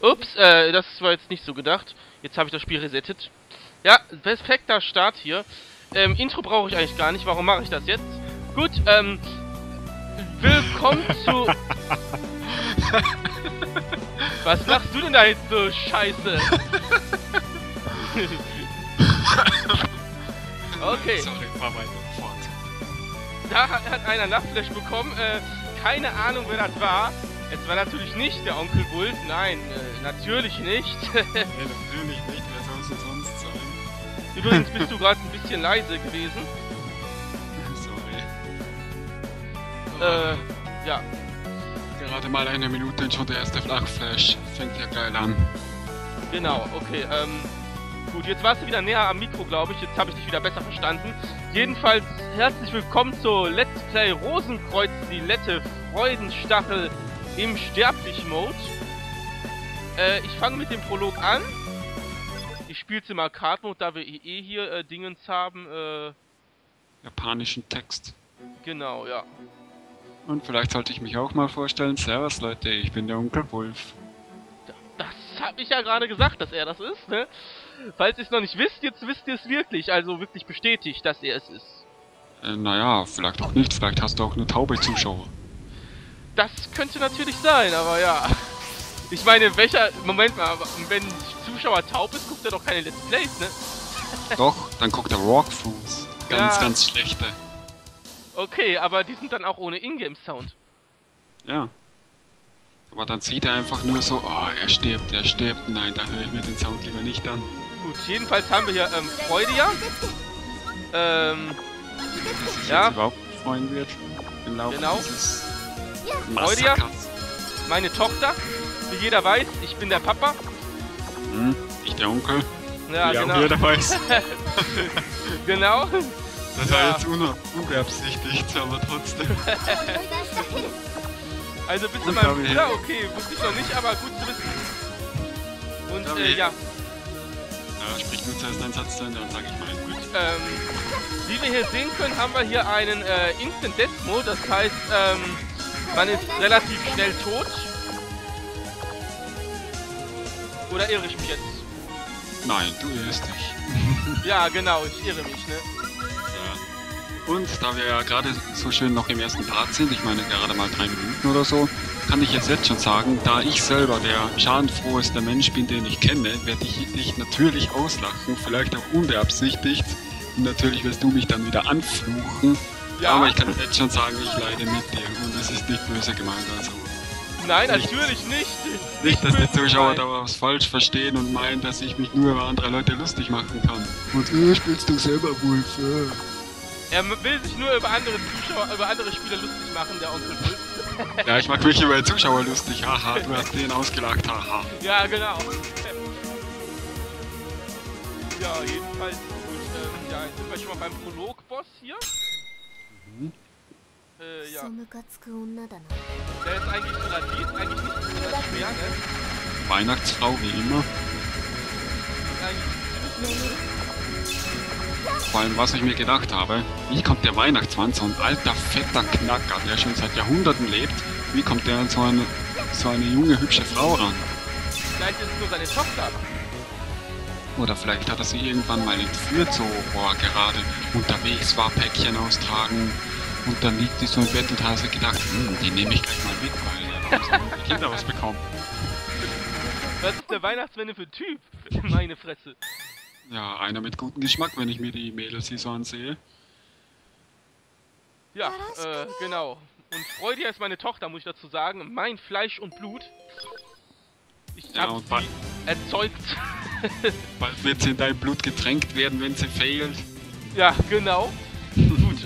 Ups, äh, das war jetzt nicht so gedacht. Jetzt habe ich das Spiel resettet. Ja, perfekter Start hier. Ähm, Intro brauche ich eigentlich gar nicht. Warum mache ich das jetzt? Gut, ähm, willkommen zu... Was machst du denn da jetzt so scheiße? okay. Sorry, fahr weiter fort. Da hat, hat einer Lachflash bekommen. Äh, keine Ahnung, wer das war. Es war natürlich nicht der Onkel Wolf. Nein, äh, natürlich nicht. Nee, natürlich nicht, wer soll es denn sonst sein? Übrigens bist du gerade ein bisschen leise gewesen. Sorry. Äh, ja. Gerade mal eine Minute und schon der erste Flachflash. Fängt ja geil an. Genau, okay. Ähm, gut, jetzt warst du wieder näher am Mikro, glaube ich. Jetzt habe ich dich wieder besser verstanden. Jedenfalls herzlich willkommen zu Let's Play Rosenkreuz, die Lette Freudenstachel im Sterblich-Mode. Äh, ich fange mit dem Prolog an. Ich spiele sie mal Card Mode, da wir eh hier äh, Dingens haben. Äh, Japanischen Text. genau, ja. Und vielleicht sollte ich mich auch mal vorstellen. Servus Leute, ich bin der Onkel Wolf. Das habe ich ja gerade gesagt, dass er das ist, ne? Falls ihr es noch nicht wisst, jetzt wisst ihr es wirklich. Also wirklich bestätigt, dass er es ist. Äh, naja, vielleicht auch nicht. Vielleicht hast du auch nur taube Zuschauer. Das könnte natürlich sein, aber ja. Ich meine, welcher. Moment mal, wenn Zuschauer taub ist, guckt er doch keine Let's Plays, ne? Doch, dann guckt er Walkthroughs. Ganz, Ja. ganz schlechte. Okay, aber die sind dann auch ohne Ingame-Sound. Ja. Aber dann sieht er einfach nur so, oh, er stirbt, er stirbt. Nein, da höre ich mir den Sound lieber nicht an. Gut, jedenfalls haben wir hier ähm, Freudia. Ähm, Dass sich Ja. jetzt überhaupt freuen Laufe Genau. Massakers. meine Tochter. Wie jeder weiß, ich bin der Papa. Hm, ich der Onkel. Ja, Wie auch genau. jeder weiß. Genau. Das Ja. war jetzt un unbeabsichtigt, aber trotzdem. Also bist du Und mein. Bruder? Okay, wusste ich noch nicht, aber gut zu wissen. Und äh, ja, Ja, sprich nur zuerst einen Satz zu Ende, dann sag ich mal. gut. Ähm, wie wir hier sehen können, haben wir hier einen äh, Instant Death Mode. Das heißt, ähm, man ist relativ schnell tot. Oder irre ich mich jetzt? Nein, du irrst dich. Ja, genau, ich irre mich, ne? Ja. Und da wir ja gerade so schön noch im ersten Part sind, ich meine gerade mal drei Minuten oder so, kann ich jetzt, jetzt schon sagen, da ich selber der schadenfroheste Mensch bin, den ich kenne, werde ich dich natürlich auslachen, vielleicht auch unbeabsichtigt. Und natürlich wirst du mich dann wieder anfluchen. Ja. Aber ich kann jetzt schon sagen, ich leide mit dir und es ist nicht böse gemeint. Also Nein, Nicht. natürlich nicht. nicht, dass die Zuschauer da was falsch verstehen und meinen, dass ich mich nur über andere Leute lustig machen kann. Und äh, spielst du selber Wolf? Äh. Er will sich nur über andere Zuschauer, über andere Spieler lustig machen, der Onkel Wolf. Ja, ich mag mich über die Zuschauer lustig. Haha, du hast den ausgelacht. Haha. Ja, genau. Ja, jedenfalls gut. Ähm, ja, jetzt sind wir schon mal beim Prolog-Boss hier. Äh, ja. Der ist eigentlich relativ, eigentlich nicht schwer, ne? Weihnachtsfrau, wie immer. Vor allem, was ich mir gedacht habe, wie kommt der Weihnachtsmann, so ein alter, fetter Knacker, der schon seit Jahrhunderten lebt, wie kommt der an so eine, so eine junge, hübsche Frau ran? Vielleicht ist es nur seine Tochter. Oder vielleicht hat er sie irgendwann mal entführt, so, boah, gerade unterwegs war, Päckchen austragen, und dann liegt die so im Bett und hat sich gedacht, hm, die nehme ich gleich mal mit, weil die Kinder was bekommen. Was ist der Weihnachtsmann für ein Typ? Meine Fresse. Ja, einer mit gutem Geschmack, wenn ich mir die Mädels hier so ansehe. Ja, äh, genau. Und Freudia ist meine Tochter, muss ich dazu sagen. Mein Fleisch und Blut. Ich Ja, hab bald- erzeugt. Bald wird sie in dein Blut getränkt werden, wenn sie fehlt. ja, genau.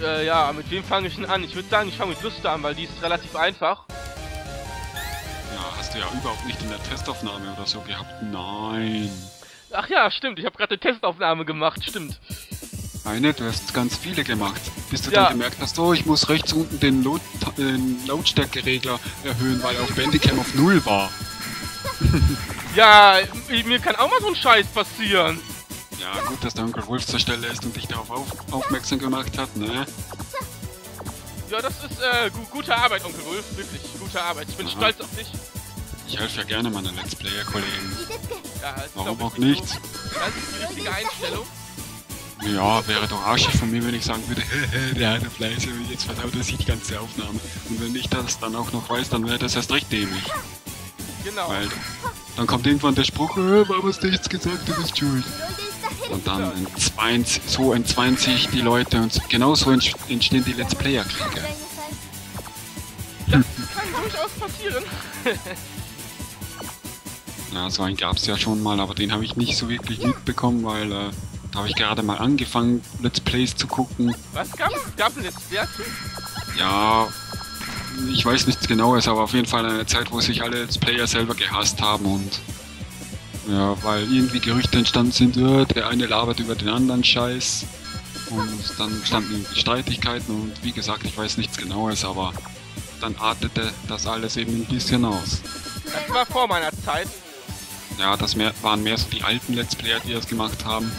Äh, ja, mit wem fange ich denn an? Ich würde sagen, ich fange mit Lust an, weil die ist relativ einfach. Ja, hast du ja überhaupt nicht in der Testaufnahme oder so gehabt. Nein. Ach ja, stimmt, ich habe gerade eine Testaufnahme gemacht, stimmt. Eine, du hast ganz viele gemacht. Bis du Ja. dann gemerkt hast, oh, ich muss rechts unten den, Laut den Lautstärkeregler erhöhen, weil auf Bandicam auf Null war. Ja, mir kann auch mal so ein Scheiß passieren. Ja, gut, dass der Onkel Wolf zur Stelle ist und dich darauf auf aufmerksam gemacht hat, ne? Ja, das ist äh, gu gute Arbeit, Onkel Wolf, wirklich gute Arbeit. Ich bin Aha. stolz auf dich. Ich helfe ja gerne meinen Let's Player-Kollegen. Ja, Warum auch nicht? Das ist die richtige Einstellung. Ja, wäre doch arschig von mir, wenn ich sagen würde, der eine Fleiße jetzt verdaut er sich die ganze Aufnahme. Und wenn ich das dann auch noch weiß, dann wäre das erst recht dämlich. Genau. Weil dann kommt irgendwann der Spruch, äh, warum hast du nichts gesagt, du bist schuld. Und dann entzweien, so entzweien sich die Leute und genau so entstehen die Let's Player-Kriege. Kann durchaus passieren. Ja, so einen gab es ja schon mal, aber den habe ich nicht so wirklich mitbekommen, weil äh, da habe ich gerade mal angefangen, Let's Plays zu gucken. Was gab es? Gab es der Typ? Ja, ich weiß nichts genaues, aber auf jeden Fall eine Zeit, wo sich alle Let's Player selber gehasst haben und ja, weil irgendwie Gerüchte entstanden sind, äh, der eine labert über den anderen Scheiß und dann standen Streitigkeiten und wie gesagt, ich weiß nichts genaues, aber dann artete das alles eben ein bisschen aus. Das war vor meiner Zeit. Ja, das mehr, waren mehr so die alten Let's Player, die das gemacht haben,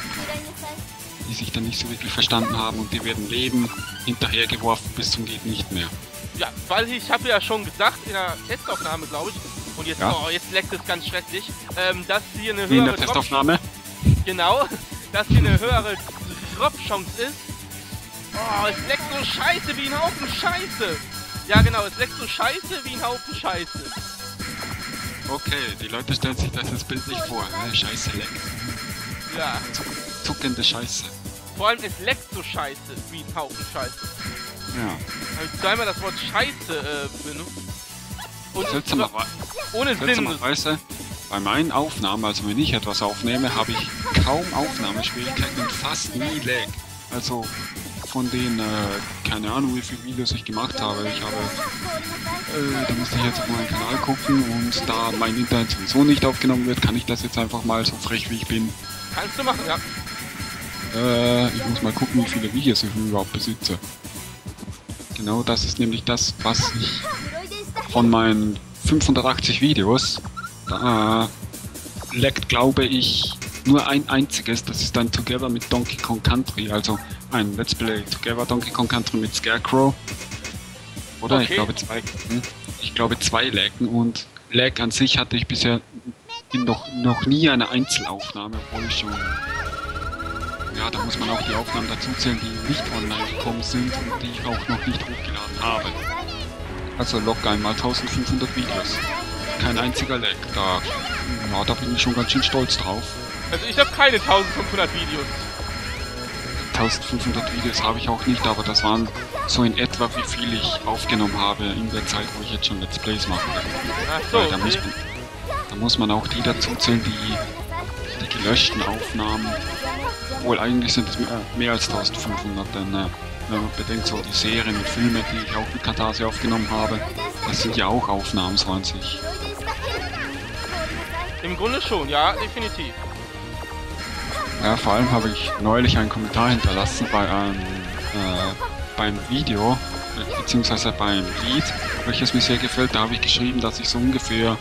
die sich dann nicht so wirklich verstanden haben und die werden Leben hinterhergeworfen bis zum geht nicht mehr. Ja, weil ich habe ja schon gesagt in der Testaufnahme, glaube ich, und jetzt, Ja. oh, jetzt leckt es ganz schrecklich, ähm, dass hier eine Wie in höhere der Drop- Testaufnahme? Genau, dass hier eine höhere Drop-Chance ist. Oh, es leckt so scheiße wie ein Haufen Scheiße. Ja genau, es leckt so scheiße wie ein Haufen Scheiße. Okay, die Leute stellen sich das jetzt Bild nicht vor. Ne? Scheiße leckt. Ja, Zuckende Scheiße. vor allem es leckt so scheiße wie ein Haufen Scheiße. Ja. Habe ich zweimal das Wort Scheiße äh, benutzt. Und Seltsamerweise, ohne Sinn. seltsamerweise, bei meinen Aufnahmen, also wenn ich etwas aufnehme, habe ich kaum Aufnahmeschwierigkeiten und fast nie Lag. Also von den, äh, keine Ahnung, wie viele Videos ich gemacht habe. Ich habe, äh, da müsste ich jetzt auf meinen Kanal gucken und da mein Internet sowieso nicht aufgenommen wird, kann ich das jetzt einfach mal so frech wie ich bin. Kannst du machen, ja. Äh, ich muss mal gucken, wie viele Videos ich überhaupt besitze. Genau das ist nämlich das, was ich von meinen 580 Videos, da leckt, glaube ich, nur ein einziges. Das ist ein Together mit Donkey Kong Country, also ein Let's Play Together Donkey Kong Country mit Scarecrow. Oder? Ich Okay. glaube zwei. Hm? Ich glaube zwei Lecken und Lag an sich hatte ich bisher noch, noch nie eine Einzelaufnahme, obwohl ich schon ja, da muss man auch die Aufnahmen dazu zählen, die nicht online gekommen sind und die ich auch noch nicht hochgeladen habe. Also locker einmal 1500 Videos. Kein einziger Lag. Da, ja, da bin ich schon ganz schön stolz drauf. Also ich habe keine 1500 Videos. 1500 Videos habe ich auch nicht, aber das waren so in etwa, wie viel ich aufgenommen habe in der Zeit, wo ich jetzt schon Let's Plays mache. Ach so, Weil da, muss man, da muss man auch die dazu zählen, die, die gelöschten Aufnahmen. Obwohl, eigentlich sind es mehr, als 1500, denn äh, wenn man bedenkt, so die Serien und Filme, die ich auch mit Katase aufgenommen habe, das sind ja auch Aufnahmen so an sich. Im Grunde schon, ja, definitiv. Ja, vor allem habe ich neulich einen Kommentar hinterlassen bei einem äh, beim Video, äh, beziehungsweise beim Lied, welches mir sehr gefällt. Da habe ich geschrieben, dass ich so ungefähr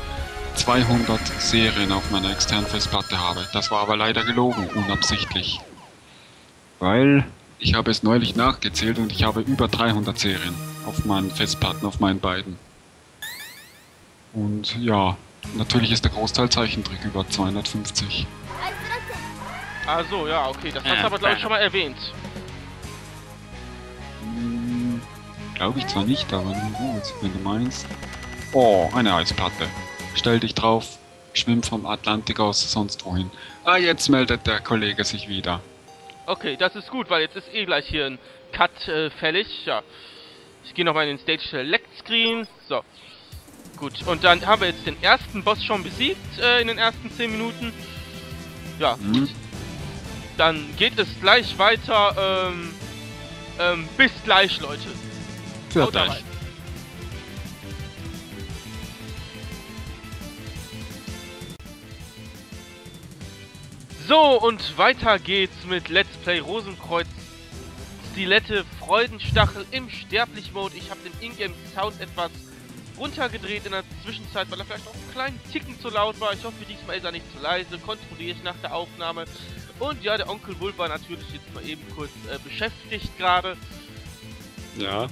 200 Serien auf meiner externen Festplatte habe. Das war aber leider gelogen, unabsichtlich. Weil ich habe es neulich nachgezählt und ich habe über 300 Serien auf meinen Festplatten, auf meinen beiden. Und ja, natürlich ist der Großteil Zeichentrick über 250. Ah so, ja, okay. Das hast du aber, glaube ich, schon mal erwähnt. Hm, Glaube ich zwar nicht, aber nun gut, wenn du meinst. Oh, eine Eisplatte. Stell dich drauf, schwimm vom Atlantik aus sonst wohin. Ah, jetzt meldet der Kollege sich wieder. Okay, das ist gut, weil jetzt ist eh gleich hier ein Cut äh, fällig. Ja. Ich gehe nochmal in den Stage Select Screen. So. Gut, und dann haben wir jetzt den ersten Boss schon besiegt äh, in den ersten 10 Minuten. Ja, Hm? dann geht es gleich weiter. Ähm, ähm, bis gleich, Leute. Haut rein. So, und weiter geht's mit Let's Play Rosenkreuz. Stilette Freudenstachel im Sterblich-Mode. Ich habe den Ingame-Sound etwas runtergedreht in der Zwischenzeit, weil er vielleicht auch einen kleinen Ticken zu laut war. Ich hoffe, diesmal ist er nicht zu leise. Kontrolliere ich nach der Aufnahme. Und ja, der Onkel Wolf war natürlich jetzt mal eben kurz äh, beschäftigt gerade. Ja.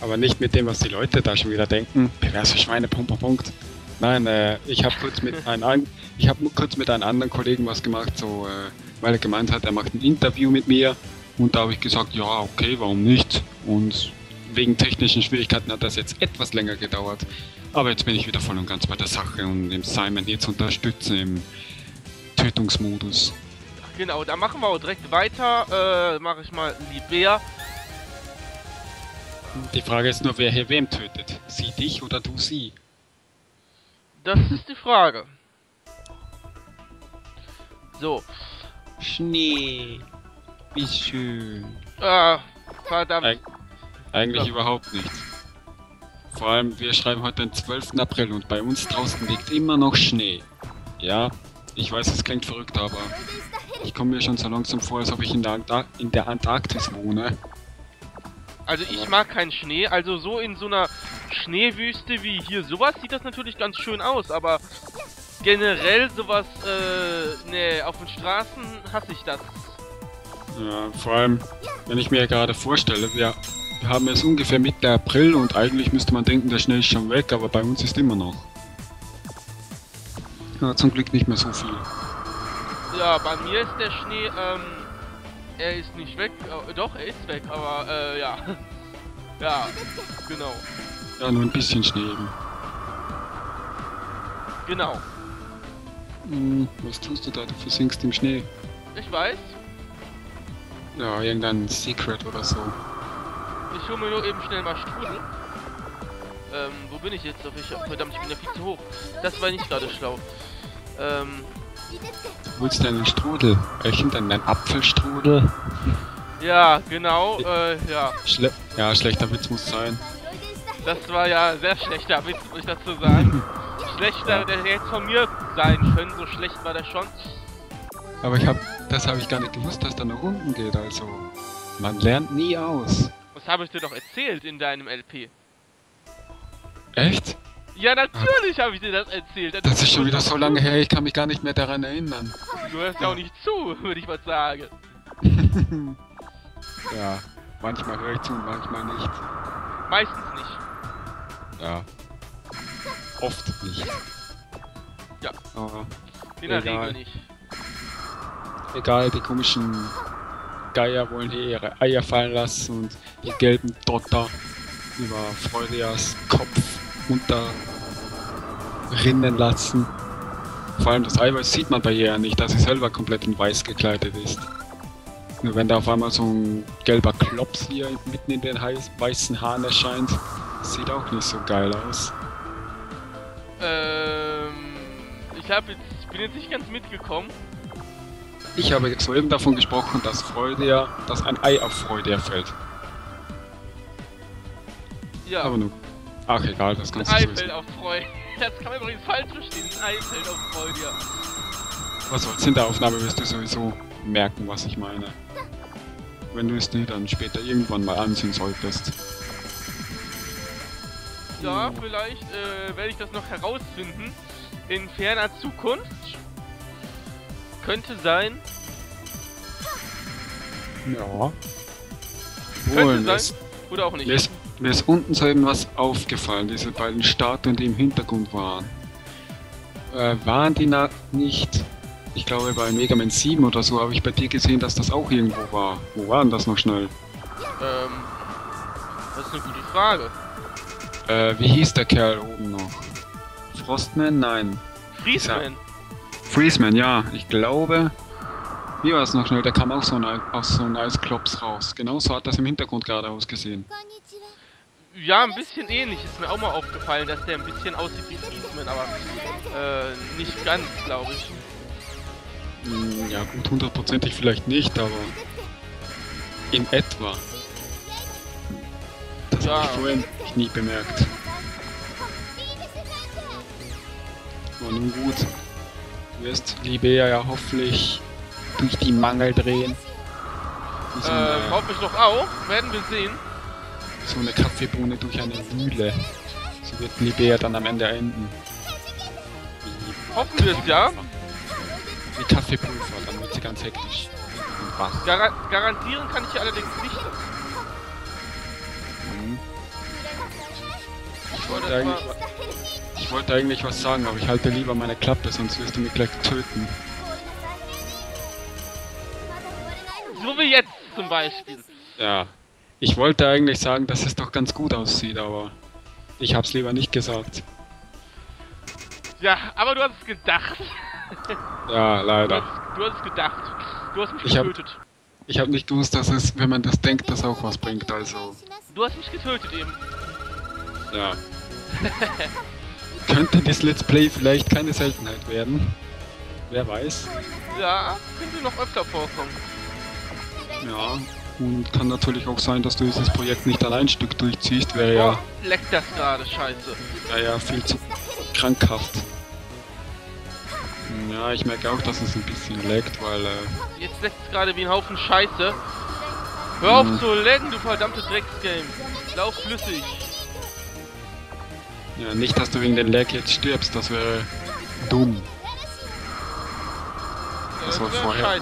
Aber nicht mit dem, was die Leute da schon wieder denken. Perverse Schweine, Punkt, Punkt, Punkt. Nein, äh, ich habe kurz mit einem ich habe kurz mit einem anderen Kollegen was gemacht, so äh, weil er gemeint hat, er macht ein Interview mit mir und da habe ich gesagt, ja, okay, warum nicht? Und wegen technischen Schwierigkeiten hat das jetzt etwas länger gedauert. Aber jetzt bin ich wieder voll und ganz bei der Sache und dem Simon zu unterstützen im Tötungsmodus. Genau, da machen wir auch direkt weiter. Äh, mache ich mal Libea. Die Frage ist nur, wer hier wem tötet. Sie dich oder du sie? Das ist die Frage. So. Schnee. Wie schön. Äh, verdammt. Eig eigentlich Ja. überhaupt nicht. Vor allem, wir schreiben heute den 12. April und bei uns draußen liegt immer noch Schnee. Ja, ich weiß, es klingt verrückt, aber ich komme mir schon so langsam vor, als ob ich in der, Anta in der Antarktis wohne. Also ich mag keinen Schnee. Also so in so einer Schneewüste wie hier sowas sieht das natürlich ganz schön aus. Aber generell sowas, äh, nee, auf den Straßen hasse ich das. Ja, vor allem, wenn ich mir gerade vorstelle, wir, wir haben es ungefähr Mitte April und eigentlich müsste man denken, der Schnee ist schon weg, aber bei uns ist immer noch. Ja, zum Glück nicht mehr so viel. Ja, bei mir ist der Schnee, ähm, er ist nicht weg. Äh, doch, er ist weg, aber, äh, ja. Ja, genau. Ja, nur ein bisschen Schnee eben. Genau. Hm, was tust du da? Du versinkst im Schnee. Ich weiß. Ja, irgendein Secret oder so. Ich hole mir nur eben schnell mal Strudel. Ähm, wo bin ich jetzt? Auf welcher? Verdammt, ich bin ja viel zu hoch. Das war nicht gerade schlau. Ähm, Du holst deinen Strudel. Welchen denn? Dein Apfelstrudel? ja, genau, äh, ja. Schle ja, schlechter Witz muss sein. Das war ja sehr schlechter Witz, muss ich dazu sagen. Schlechter, der hätte jetzt von mir sein können, so schlecht war der schon. Aber ich hab, das habe ich gar nicht gewusst, dass da nach unten geht, also. Man lernt nie aus. Was habe ich dir doch erzählt in deinem LP? Echt? Ja, natürlich habe ich dir das erzählt. Das ist schon wieder so lange her, ich kann mich gar nicht mehr daran erinnern. Du hörst ja auch nicht zu, würde ich mal sagen. Ja, manchmal höre ich zu manchmal nicht. Meistens nicht. Ja. Oft nicht. Ja. Aber In der Egal. Regel nicht. egal, die komischen Geier wollen hier ihre Eier fallen lassen und die gelben Dotter über Freudias Kopf unterrinnen lassen. Vor allem das Eiweiß sieht man bei ihr ja nicht, dass sie selber komplett in weiß gekleidet ist. Nur wenn da auf einmal so ein gelber Klops hier mitten in den heiß- weißen Haaren erscheint, sieht auch nicht so geil aus. Ähm, ich habe jetzt, ich bin jetzt nicht ganz mitgekommen. Ich habe soeben davon gesprochen, dass Freudia, dass ein Ei auf Freudia fällt. Ja, Aber nur. Ach egal, das ein kannst du Ei fällt auf Freude. Das kann man übrigens falsch verstehen. Ein Ei fällt auf Freude. ja. Was soll's in der Aufnahme wirst du sowieso merken, was ich meine. Wenn du es dir dann später irgendwann mal ansehen solltest. Ja, vielleicht äh, werde ich das noch herausfinden. In ferner Zukunft. Könnte sein. Ja. Könnte sein. ist, Oder auch nicht. mir, ist, mir ist unten soeben was aufgefallen, diese beiden Statuen, die im Hintergrund waren. Äh, waren die na nicht. Ich glaube bei Mega Man 7 oder so habe ich bei dir gesehen, dass das auch irgendwo war. Wo waren das noch schnell? Ähm, das ist eine gute Frage. Äh, wie hieß der Kerl oben noch? Frostman? Nein. Friesman. Freezeman, ja, ich glaube. Wie war es noch schnell? Der kam auch so ein, aus so einem Eisklops raus. Genau so hat das im Hintergrund gerade ausgesehen. Ja, ein bisschen ähnlich. Ist mir auch mal aufgefallen, dass der ein bisschen aussieht wie Friesman, aber äh, nicht ganz, glaube ich. Hm, ja, gut, hundertprozentig vielleicht nicht, aber in etwa. Das habe ich vorhin nie bemerkt. Aber nun gut. Du wirst Libea ja hoffentlich durch die Mangel drehen. So Äh, hoffe ich doch auch. Werden wir sehen. so eine Kaffeebohne durch eine Mühle. So wird Libea dann am Ende enden. Wie Hoffen wir es ja. Wie Kaffeepulver, dann wird sie ganz hektisch und wach. Gar garantieren kann ich hier allerdings nicht. Ich wollte eigentlich, ich wollte eigentlich was sagen, aber ich halte lieber meine Klappe, sonst wirst du mich gleich töten. So wie jetzt zum Beispiel. Ja. Ich wollte eigentlich sagen, dass es doch ganz gut aussieht, aber ich hab's lieber nicht gesagt. Ja, aber du hast es gedacht. Ja, Du leider. hast, du hast es gedacht. Du hast mich Ich hab- getötet. Ich habe nicht gewusst, dass es, wenn man das denkt, das auch was bringt, also. Du hast mich getötet eben. Ja. Könnte das Let's Play vielleicht keine Seltenheit werden? Wer weiß. Ja, könnte noch öfter vorkommen. Ja. Und kann natürlich auch sein, dass du dieses Projekt nicht allein Stück durchziehst, wäre ja, Oh, leckt das gerade, scheiße. wär ja viel zu krankhaft. Ja, ich merke auch, dass es ein bisschen leckt, weil äh, Jetzt leckt es gerade wie ein Haufen Scheiße. Hör auf Mhm. zu lecken, du verdammte Drecksgame. Lauf flüssig. Ja, nicht, dass du wegen den Lag jetzt stirbst, das wäre dumm. Das wär vorher.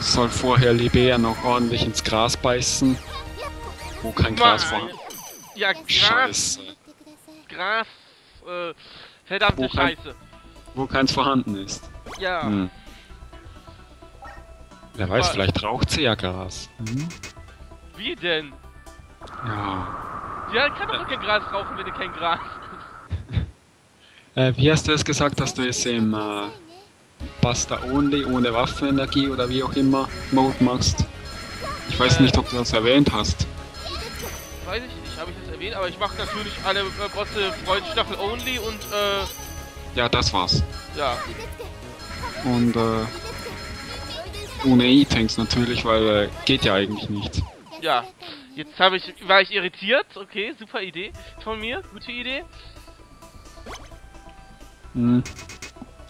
Soll vorher Libea noch ordentlich ins Gras beißen, wo kein Gras vorhanden Ja, Gras, Scheiße. Gras, äh, verdammte Wo kein- Scheiße. Wo keins vorhanden ist. Ja, Hm. Wer weiß, Aber- vielleicht raucht sie ja Gras. Hm? wie denn? Ja. Ja, kann doch kein Gras rauchen, wenn du kein Gras Äh, wie hast du es gesagt, dass du es im äh, Pasta Only ohne Waffenenergie oder wie auch immer Mode machst? Ich weiß Äh. nicht, ob du das erwähnt hast. Weiß ich nicht, habe ich das erwähnt, aber ich mache natürlich alle äh, Bosse Freundstaffel only und äh, Ja, das war's. ja. Und äh, ohne E-Tanks natürlich, weil äh, geht ja eigentlich nicht. Ja. Jetzt habe ich war ich irritiert. Okay, super Idee von mir, gute Idee. Hm.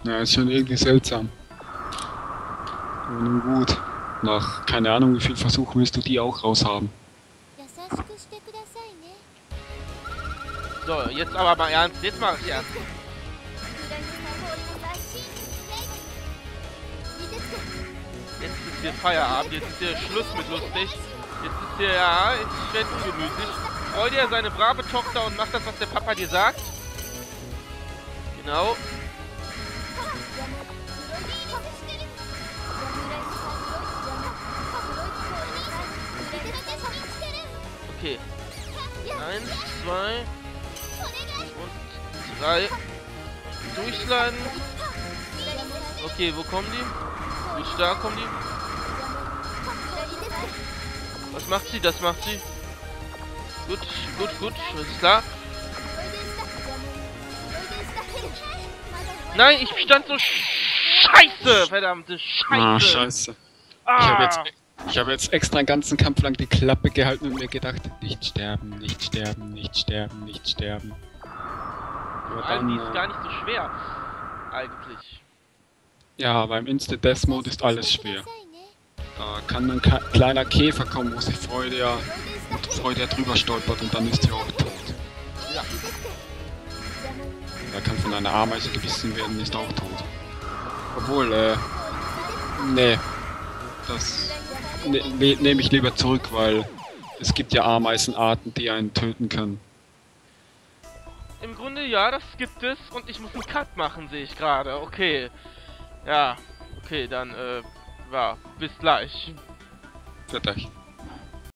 Ja, ist schon irgendwie seltsam. Aber nun gut. Nach keine Ahnung wie viel Versuchen willst du die auch raushaben. So, jetzt aber mal ernst. Jetzt mal ernst. Jetzt ist hier Feierabend, jetzt ist hier Schluss mit lustig. Jetzt ist hier, ja, ich werde ungemütlich. Freu dir seine brave Tochter und mach das, was der Papa dir sagt. Genau. Okay. Eins, zwei und drei. Durchsladen. Okay, wo kommen die? Wie stark kommen die? Was macht sie? Das macht sie. Gut, gut, gut. Alles klar. Nein, ich stand so scheiße, verdammte Scheiße. Ah, scheiße. Ah. Ich habe jetzt, ich hab jetzt extra einen ganzen Kampf lang die Klappe gehalten und mir gedacht, nicht sterben, nicht sterben, nicht sterben, nicht sterben. Ja, Vor allem, die ist dann, gar äh, nicht so schwer. Eigentlich. ja, beim Instant Death Mode ist alles schwer. Da kann ein kleiner Käfer kommen, wo sich Freude ja, Freude ja drüber stolpert und dann ist sie auch Er kann von einer Ameise gebissen werden, ist auch tot. Obwohl, äh, nee, das ne, ne, nehme ich lieber zurück, weil es gibt ja Ameisenarten, die einen töten können. Im Grunde ja, das gibt es und ich muss einen Cut machen, sehe ich gerade. Okay. Ja. Okay, dann, äh, ja, bis gleich. Fertig.